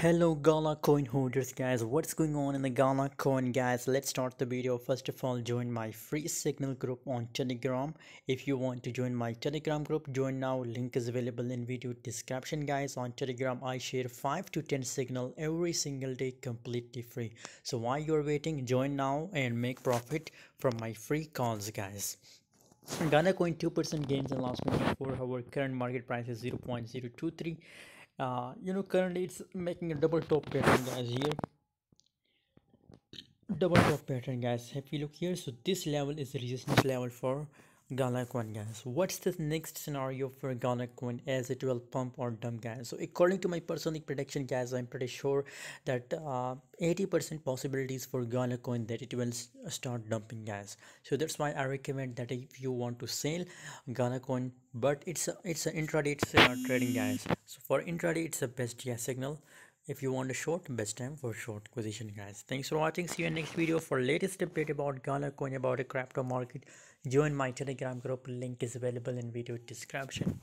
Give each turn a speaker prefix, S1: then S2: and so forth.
S1: Hello Gala coin holders guys. What's going on in the Gala coin guys? Let's start the video. First of all join my free signal group on telegram. If you want to join my telegram group join now. Link is available in video description guys. On telegram i share 5 to 10 signal every single day completely free. So while you're waiting join now and make profit from my free calls guys. Gala coin 2% gains in last 24 hour current market price is 0.023 uh, you know currently it's making a double top pattern guys here. Double top pattern guys. If you look here so this level is the resistance level for Gala coin guys what's the next scenario for Gala coin as it will pump or dump guys so according to my personal prediction guys I'm pretty sure that 80% uh, possibilities for Gala coin that it will start dumping guys so that's why I recommend that if you want to sell Gala coin but it's a, it's an intraday trading guys so for intraday it's the best yeah signal if you want a short best time for short position guys. Thanks for watching. See you in next video for latest update about Gala coin about a crypto market. Join my telegram group. Link is available in video description